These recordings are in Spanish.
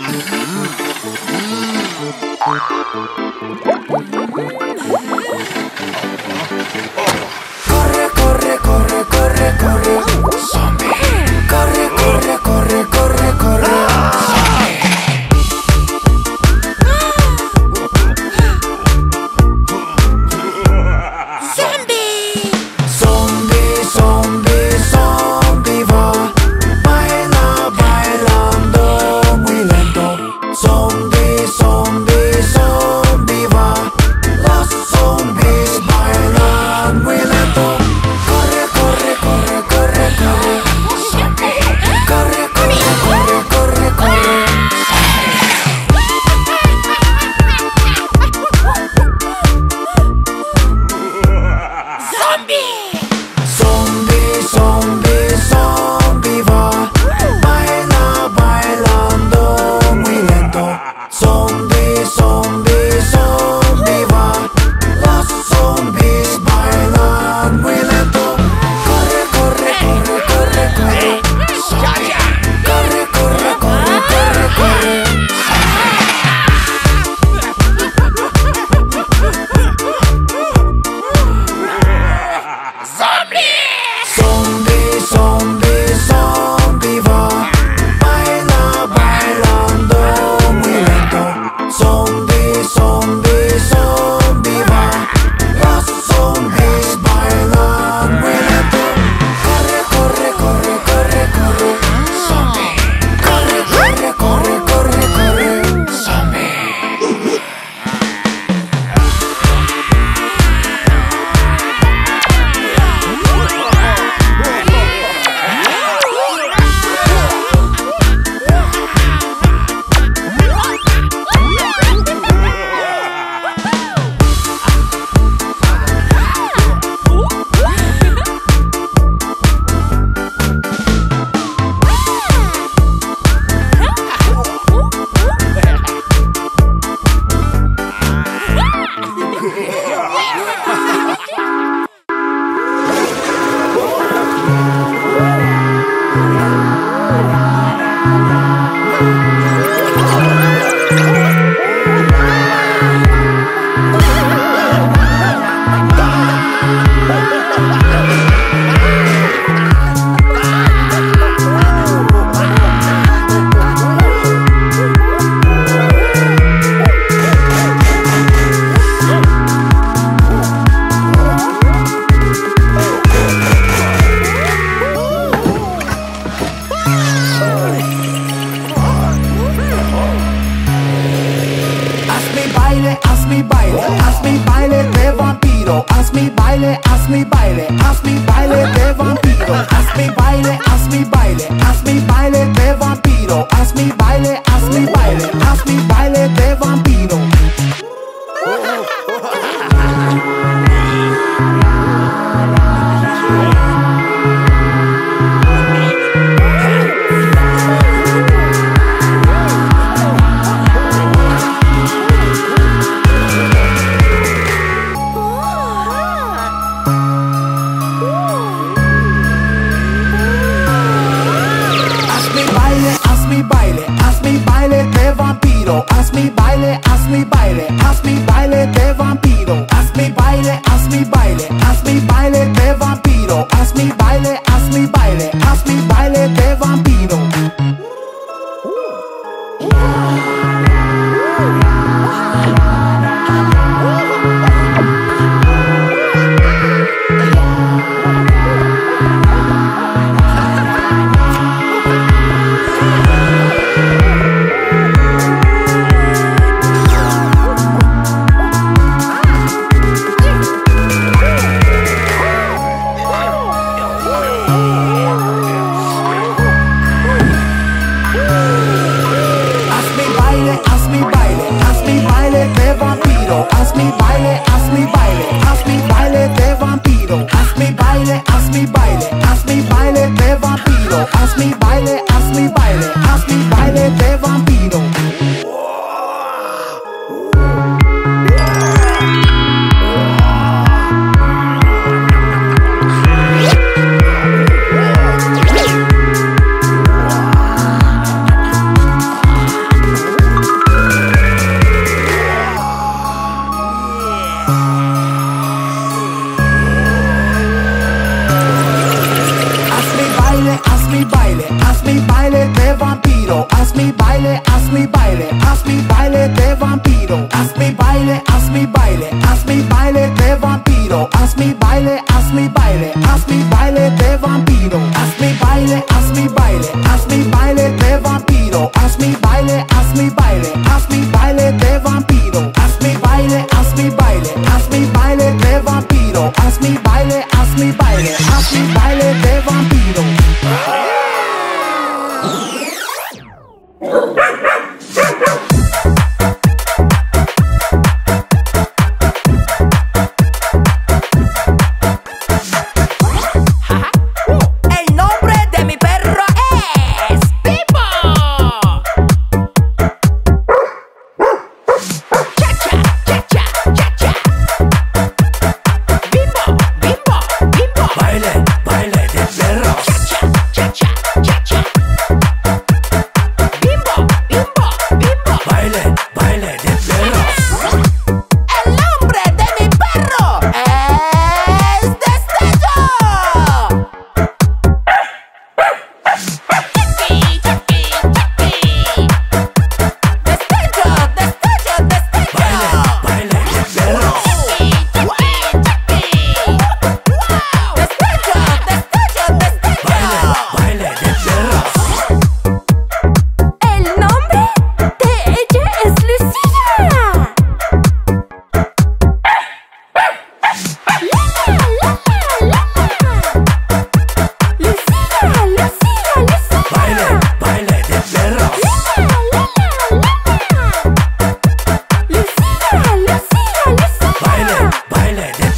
Corre, corre, corre, corre, corre. Zombie. Hazme baile de vampiro, hazme baile, hazme baile, hazme baile de vampiro, hazme baile, hazme baile, hazme baile de vampiro, hazme baile, hazme baile, hazme baile de vampiro. Oh, oh, oh. mi baile, haz mi baile de vampiro, haz mi baile, haz mi baile, haz mi baile de vampiro, haz mi baile, haz mi baile, haz mi baile de vampiro, haz mi baile, haz mi baile, haz mi baile de vampiro. Uh. Uh. vampiro Hazme baile, hazme baile, hazme baile de vampiro Hazme baile, hazme baile Hazme baile, hazme baile, hazme baile de vampiro. Hazme baile, hazme baile, hazme baile de vampiro. Hazme baile, hazme baile, hazme baile de vampiro. Hazme baile, hazme baile, hazme baile de vampiro. Hazme baile, hazme baile, hazme baile de vampiro. Nerelerde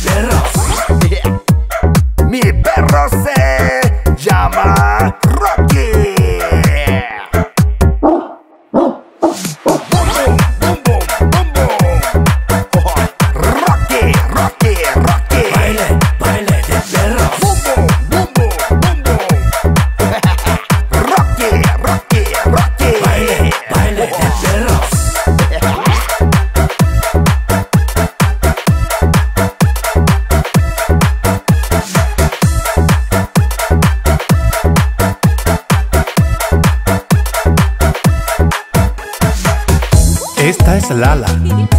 Lala.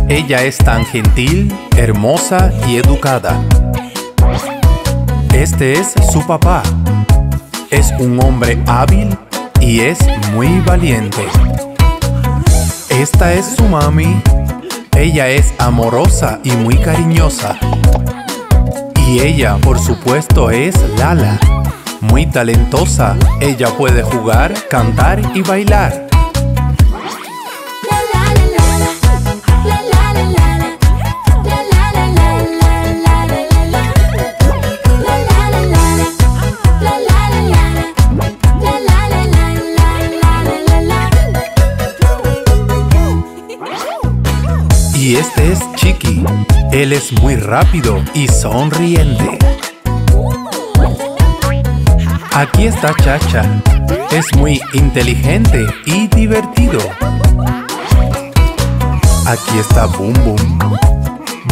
Ella es tan gentil, hermosa y educada. Este es su papá. Es un hombre hábil y es muy valiente. Esta es su mami. Ella es amorosa y muy cariñosa. Y ella, por supuesto, es Lala. Muy talentosa. Ella puede jugar, cantar y bailar. Él es muy rápido y sonriente. Aquí está Chacha. Es muy inteligente y divertido. Aquí está Boom Boom.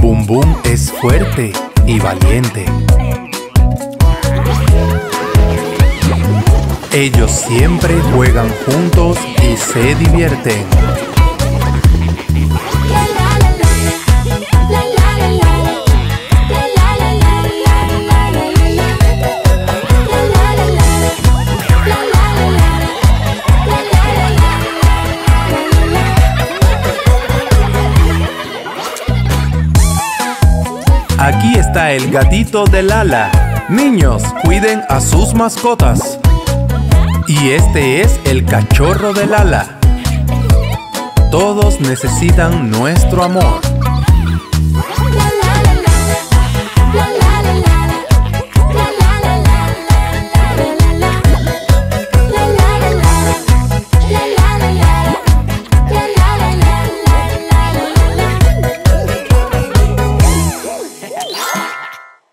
Boom Boom es fuerte y valiente. Ellos siempre juegan juntos y se divierten. Aquí está el gatito de Lala. Niños, cuiden a sus mascotas. Y este es el cachorro de Lala. Todos necesitan nuestro amor.